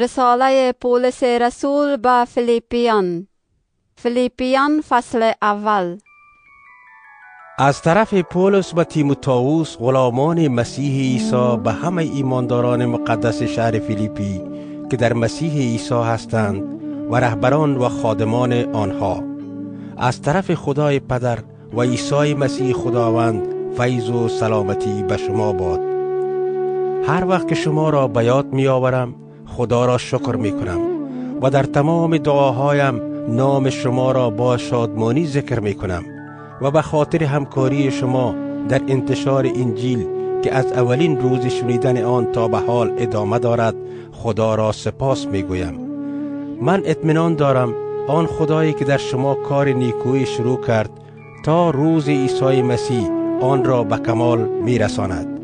رساله پولس رسول به فیلیپیان فیلیپیان فصل اول از طرف پولس و تیموتائوس غلامان مسیح عیسی به همه ایمانداران مقدس شهر فیلیپی که در مسیح عیسی هستند و رهبران و خادمان آنها از طرف خدای پدر و عیسی مسیح خداوند فیض و سلامتی به شما باد هر وقت که شما را به یاد می آورم خدا را شکر می کنم و در تمام دعاهایم نام شما را با شادمانی ذکر می کنم و به خاطر همکاری شما در انتشار انجیل که از اولین روز شنیدن آن تا به حال ادامه دارد خدا را سپاس می گویم من اطمینان دارم آن خدایی که در شما کار نیکویی شروع کرد تا روز عیسی مسیح آن را به کمال می رساند.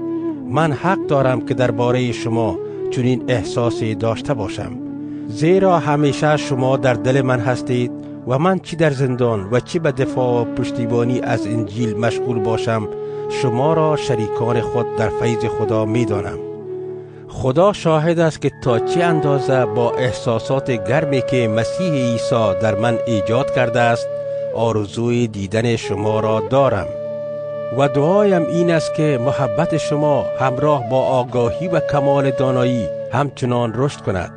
من حق دارم که درباره شما چنین احساسی داشته باشم زیرا همیشه شما در دل من هستید و من چی در زندان و چی به دفاع و پشتیبانی از انجیل مشغول باشم شما را شریکان خود در فیض خدا می دانم. خدا شاهد است که تا چه اندازه با احساسات گرمی که مسیح عیسی در من ایجاد کرده است آرزوی دیدن شما را دارم و دعایم این است که محبت شما همراه با آگاهی و کمال دانایی همچنان رشد کند.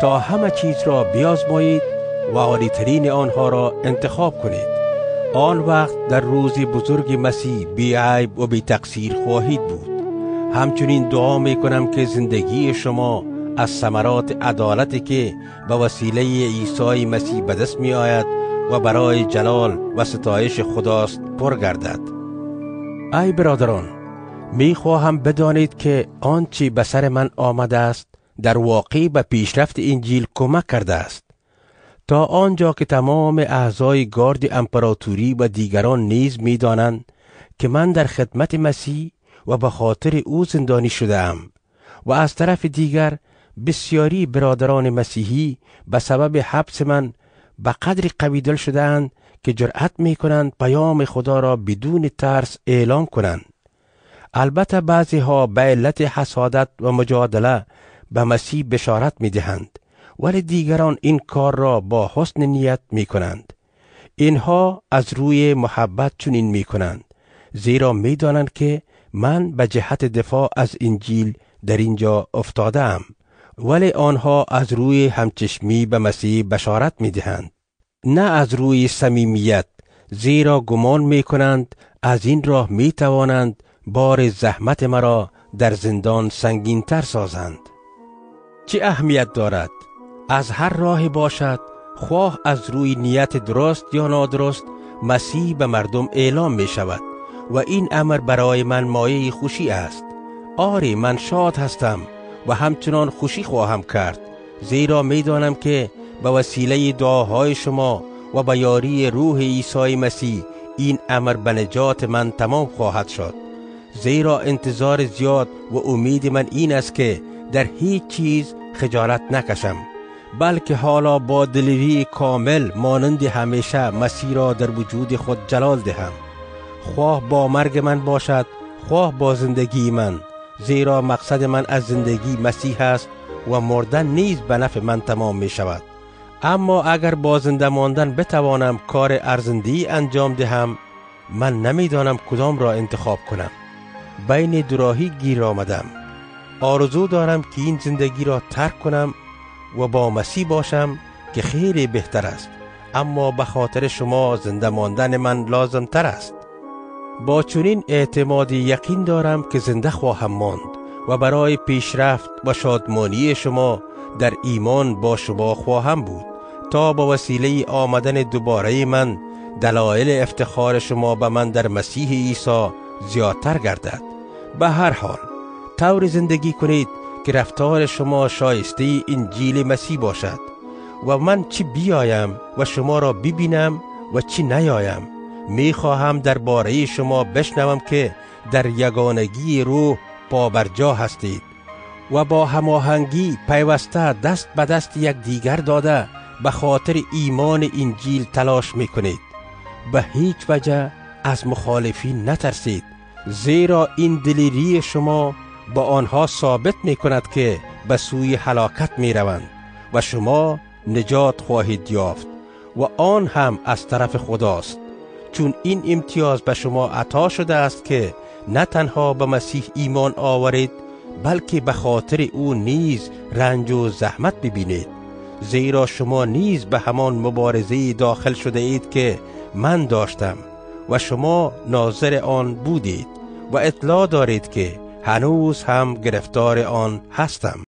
تا همه چیز را بیازمایید و عالیترین آنها را انتخاب کنید. آن وقت در روز بزرگ مسیح بی عیب و بی تقصیر خواهید بود. همچنین دعا می کنم که زندگی شما از ثمرات عدالتی که به وسیله عیسی مسیح به دست می آید و برای جلال و ستایش خداست پر گردد ای برادران می خواهم بدانید که آنچه به سر من آمده است در واقع به پیشرفت انجیل کمک کرده است. تا آنجا که تمام اعضای گارد امپراتوری و دیگران نیز می دانند که من در خدمت مسیح و به خاطر او زندانی شده ام و از طرف دیگر بسیاری برادران مسیحی به سبب حبس من به قدری قوی دل شده اند که جرأت می کنند پیام خدا را بدون ترس اعلان کنند. البته بعضی ها به علت حسادت و مجادله به مسیح بشارت می دهند ولی دیگران این کار را با حسن نیت می کنند اینها از روی محبت چنین می کنند زیرا می دانند که من به جهت دفاع از انجیل در اینجا افتاده ام ولی آنها از روی همچشمی به مسیح بشارت می دهند نه از روی صمیمیت زیرا گمان می کنند از این راه می توانند بار زحمت مرا در زندان سنگین تر سازند. چه اهمیت دارد؟ از هر راه باشد خواه از روی نیت درست یا نادرست مسیح به مردم اعلام می شود و این امر برای من مایه خوشی است. آری من شاد هستم و همچنان خوشی خواهم کرد زیرا می دانم که به وسیله دعاهای شما و به یاری روح عیسی مسیح این امر به نجات من تمام خواهد شد. زیرا انتظار زیاد و امید من این است که در هیچ چیز خجالت نکشم بلکه حالا با دلیری کامل مانند همیشه مسیح را در وجود خود جلال دهم. خواه با مرگ من باشد خواه با زندگی من زیرا مقصد من از زندگی مسیح است و مردن نیز به نفع من تمام می شود اما اگر با زنده ماندن بتوانم کار ارزندی انجام دهم من نمی‌دانم کدام را انتخاب کنم. بین دوراهی گیر آمدم. آرزو دارم که این زندگی را ترک کنم و با مسیح باشم که خیلی بهتر است. اما به خاطر شما زنده ماندن من لازم تر است. با چنین اعتمادی یقین دارم که زنده خواهم ماند و برای پیشرفت و شادمانی شما در ایمان با شما خواهم بود. تا با وسیله آمدن دوباره من دلایل افتخار شما به من در مسیح عیسی زیادتر گردد. به هر حال طور زندگی کنید که رفتار شما شایسته انجیل مسیح باشد و من چی بیایم و شما را ببینم و چی نیایم می خواهم درباره شما بشنوم که در یگانگی روح پابرجا هستید و با هماهنگی پیوسته دست به دست یک دیگر داده به خاطر ایمان انجیل تلاش می کنید به هیچ وجه از مخالفین نترسید زیرا این دلیری شما با آنها ثابت می کند که به سوی هلاکت می روند و شما نجات خواهید یافت و آن هم از طرف خداست. چون این امتیاز به شما عطا شده است که نه تنها به مسیح ایمان آورید بلکه به خاطر او نیز رنج و زحمت ببینید. زیرا شما نیز به همان مبارزه داخل شده اید که من داشتم و شما ناظر آن بودید و اطلاع دارید که هنوز هم گرفتار آن هستم.